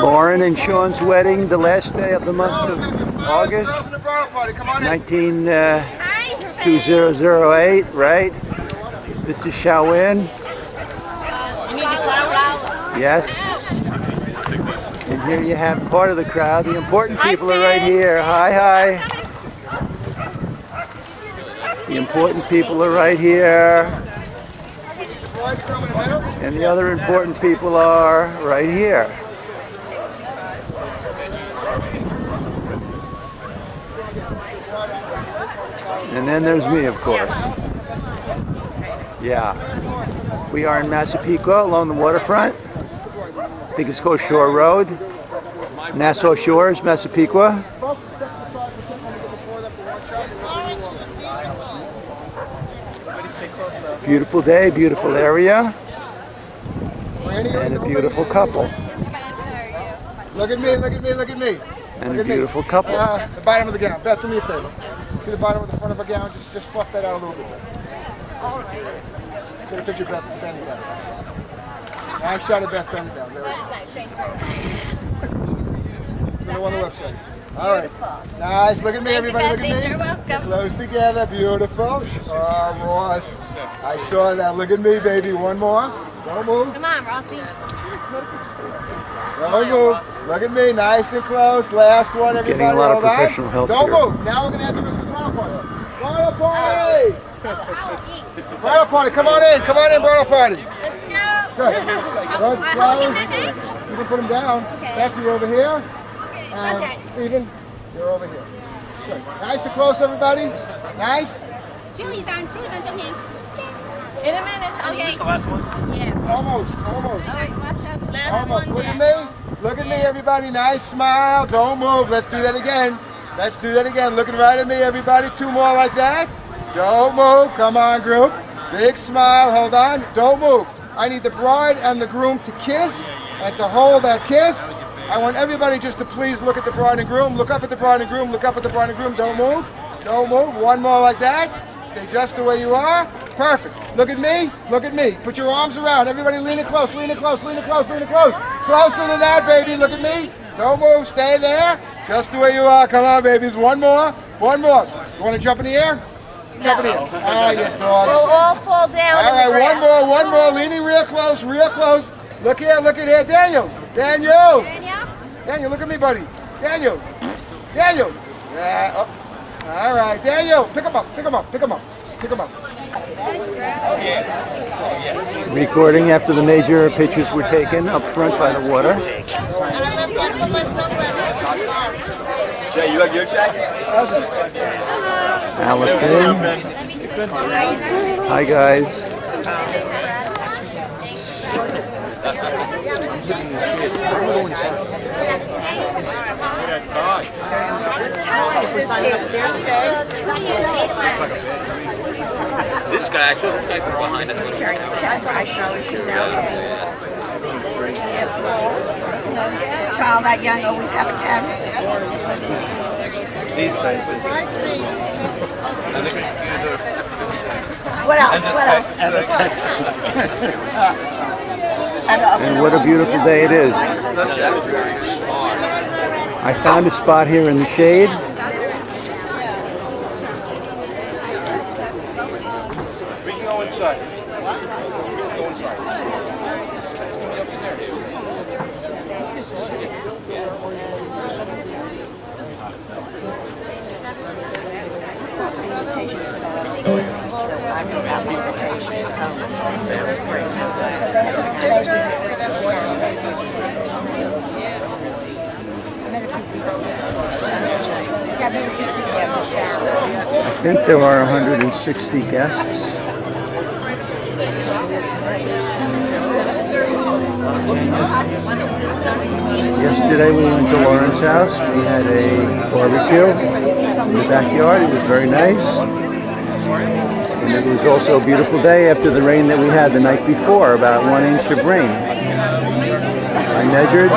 Lauren and Sean's wedding, the last day of the month of August, Come on in. 19, uh, right? This is Shaolin. Yes. And here you have part of the crowd. The important people are right here. Hi, hi. The important people are right here. And the other important people are right here. And then there's me, of course. Yeah. We are in Massapequa along the waterfront. I think it's called Shore Road. Nassau Shores, Massapequa. Beautiful day, beautiful area, and a beautiful couple. Look at me, look at me, look at me. And Look a at me. beautiful couple. Uh, the bottom of the gown. Beth, do me a favor. See the bottom of the front of her gown? Just just fluff that out a little bit. Get a picture of Beth bending down. Nice shot of Beth bending down. Very good. It's gonna go on the website. All right. Nice. Look at me, everybody. Look at me. You're welcome. Close together. Beautiful. Oh, Ross. I saw that. Look at me, baby. One more. Don't move. Come on, Rossi. Don't move. Look at me, nice and close. Last one, everybody. Getting a lot of professional help Don't here. move. Now we're going to have to miss the ball party. Bridal party! bridal party, come on in. Come on in, bridal party. Let's go. Good. Run, flowers. You can put them down. Okay. Becky, you're over here. And okay. Um, Stephen, you're over here. Good. Nice and close, everybody. Nice. Julie's on. Julie's on. Don't In a minute. Okay. Is the last one? Yeah. Almost. Almost. All right, watch out. Last Almost. one. Look at me. Look at me, everybody. Nice smile. Don't move. Let's do that again. Let's do that again. Looking right at me, everybody. Two more like that. Don't move. Come on, group. Big smile. Hold on. Don't move. I need the bride and the groom to kiss and to hold that kiss. I want everybody just to please look at the bride and groom. Look up at the bride and groom. Look up at the bride and groom. Don't move. Don't move. One more like that. Stay just the way you are. Perfect. Look at me. Look at me. Put your arms around. Everybody lean it close. Lean it close. Lean it close. Lean it close. Closer than that, baby. Look at me. Don't move. Stay there. Just the way you are. Come on, babies. One more. One more. You want to jump in the air? Jump in the air. Ah, you We'll dogs. all fall down. All in right, the one more, one more, leaning real close, real close. Look here, look at here, Daniel, Daniel, Daniel. Daniel, look at me, buddy. Daniel, Daniel. Yeah, up. All right, Daniel, pick him up, pick him up, pick him up, pick him up. Recording after the major pictures were taken up front by the water. Jay, you got your jacket? Allison. Hi guys. This guy, actually, this guy from behind us. child that young always have a cat. These guys. What else? What else? And, uh, And what a beautiful day it is. I found a spot here in the shade. We can go inside. Go inside. Let's go upstairs. invitations and all. So I don't have invitations. So it's great. I think there are 160 guests. Yesterday we went to Lauren's house. We had a barbecue in the backyard. It was very nice. And it was also a beautiful day after the rain that we had the night before, about one inch of rain. I measured.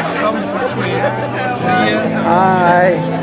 Hi.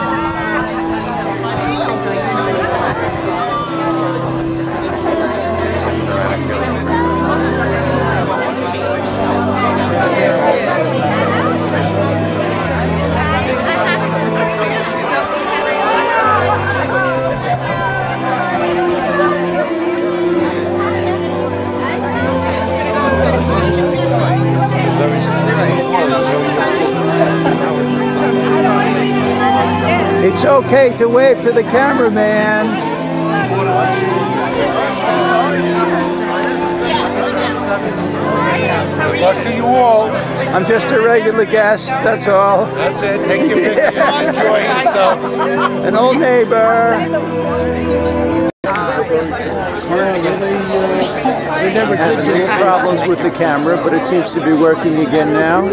okay to wave to the cameraman. Good luck to you all. I'm just a regular guest, that's all. That's it. Take your picture. Enjoy yourself. An old neighbor. We never had some problems with the camera, but it seems to be working again now.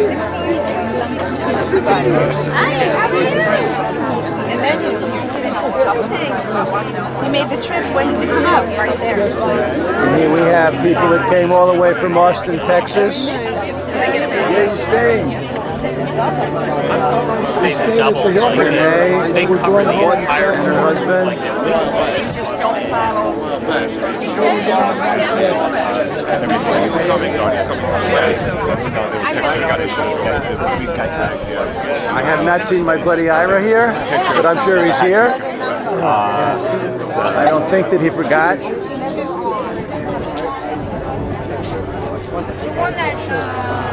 And then you sit into the thing. You made the trip. When did you come out? Right there. And here we have people that came all the way from Austin, Texas. Where are you staying? Renee They cover the entire and her husband. I have not seen my buddy Ira here, but I'm sure he's here. I don't think that he forgot. Uh,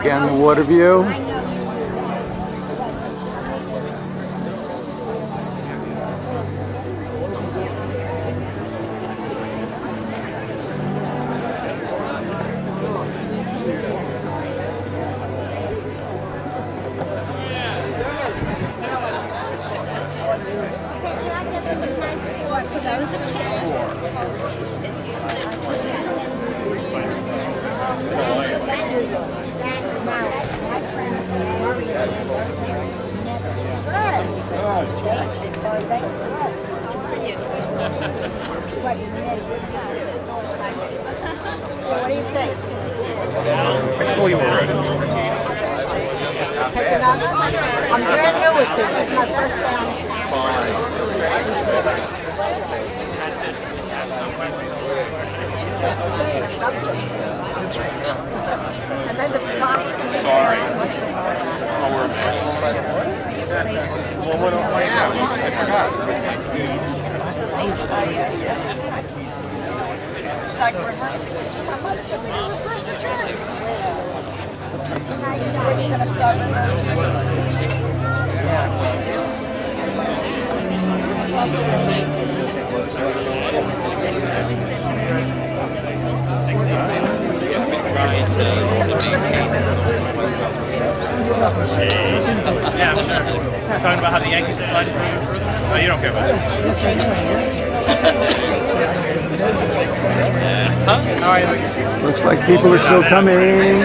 Again, the water view. I'm brand new with this. This is my first time. And then the. Sorry. Like, how much took me to the? When are you gonna start reversing? Yeah, sure. Talking about how the Yankees decided to move No, you don't care about that. Huh? How are? Looks like people are still coming.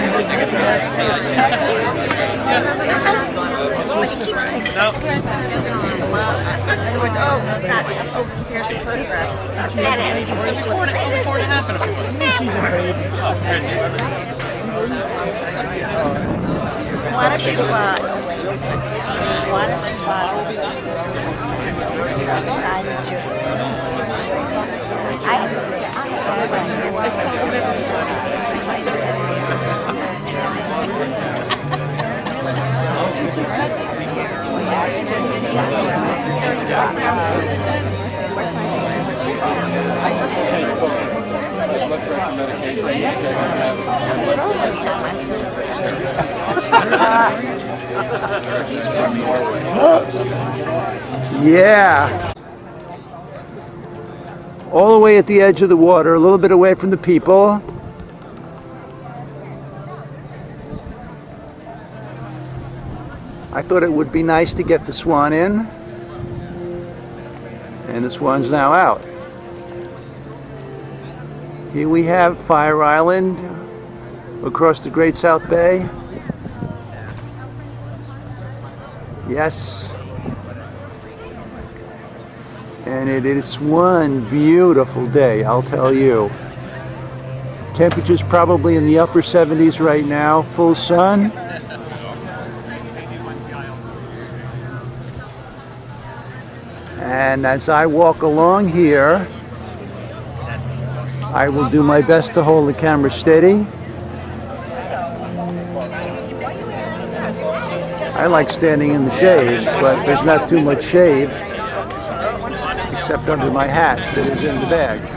No. In other words, oh, oh, here's a photograph. Record it, record it happen if you Why don't you, uh, why don't you, uh, I need you. I, Yeah. All the way at the edge of the water, a little bit away from the people. I thought it would be nice to get the swan in. And the swan's now out. Here we have Fire Island across the Great South Bay. Yes. And it is one beautiful day, I'll tell you. Temperatures probably in the upper 70s right now, full sun. And as I walk along here, I will do my best to hold the camera steady. I like standing in the shade, but there's not too much shade except under my hat that is in the bag.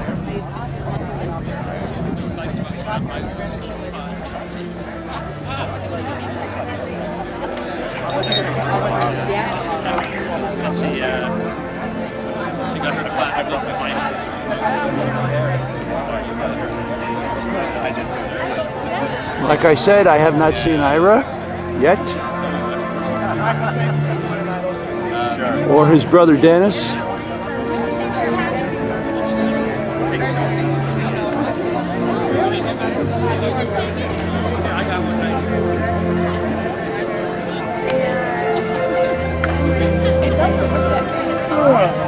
Like I said, I have not seen Ira yet, or his brother Dennis. I know.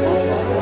Yeah.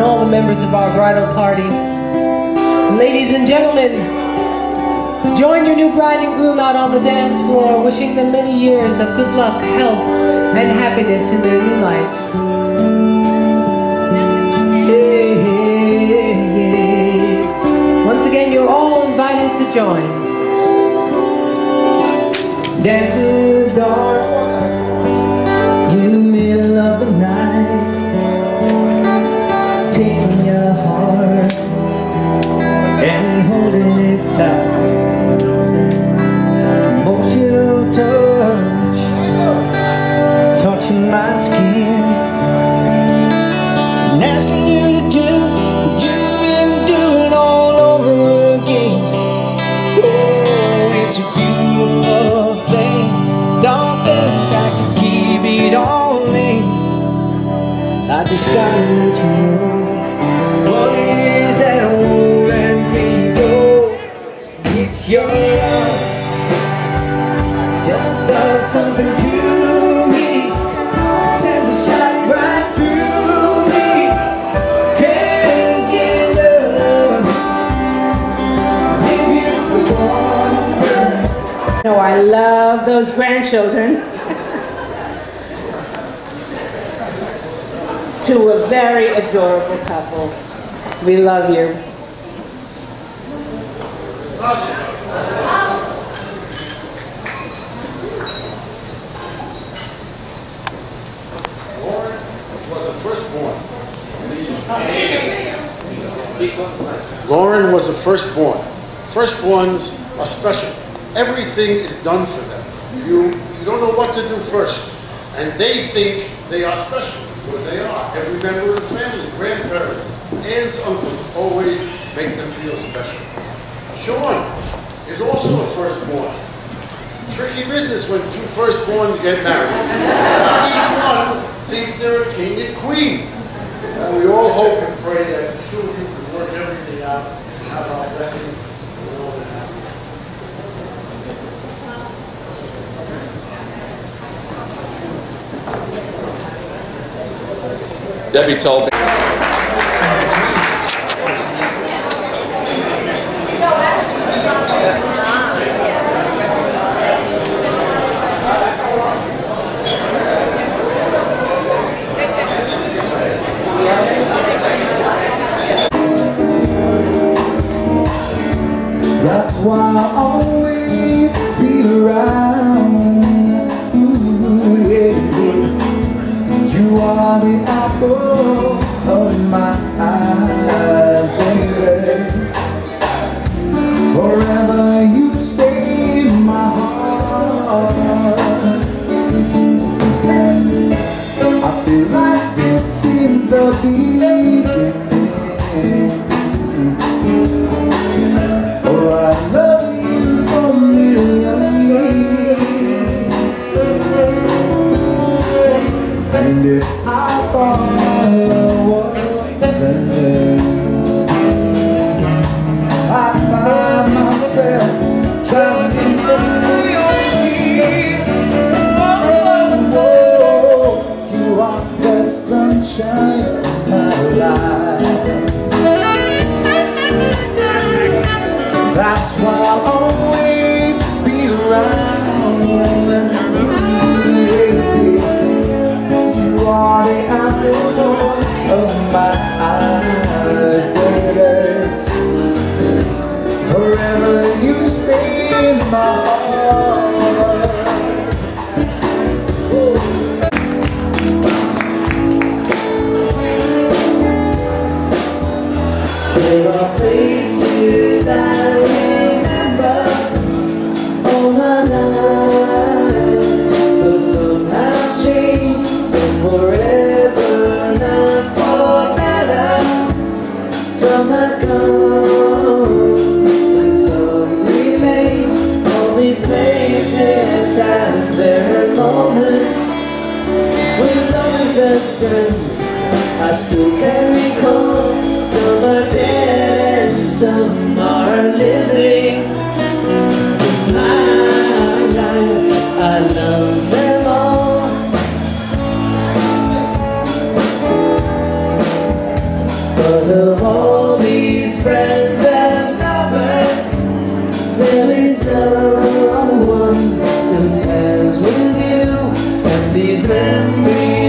And all the members of our bridal party. Ladies and gentlemen, Join your new bride and groom out on the dance floor, wishing them many years of good luck, health, and happiness in their new life. Once again, you're all invited to join. Dancing in the dark love those grandchildren. to a very adorable couple. We love you. Lauren was the firstborn. Lauren was the firstborn. Firstborns are special. Everything is done for them. You, you don't know what to do first. And they think they are special, because they are. Every member of the family, grandparents, aunts, uncles, always make them feel special. Sean is also a firstborn. Tricky business when two firstborns get married. Each one thinks they're a king and queen. And we all hope and pray that the two of you can work everything out and have our blessing and all that happens. Debbie told me. That's why I'll always be around. with you, and these memories.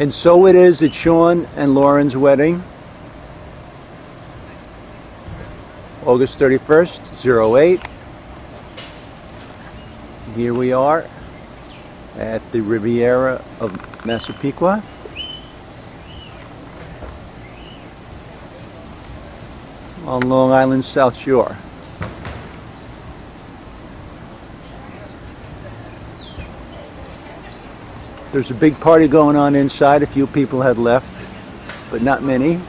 And so it is at Sean and Lauren's wedding, August 31st, 08. Here we are at the Riviera of Massapequa. on Long Island South Shore. There's a big party going on inside. A few people had left, but not many.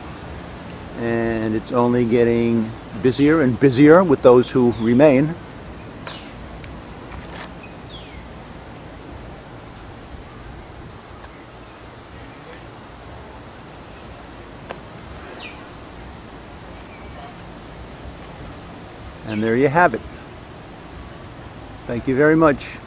And it's only getting busier and busier with those who remain. And there you have it. Thank you very much.